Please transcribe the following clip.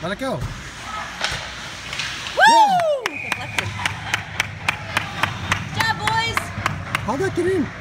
Let it go. Woo! Yeah, Good job, boys. How'd that get in?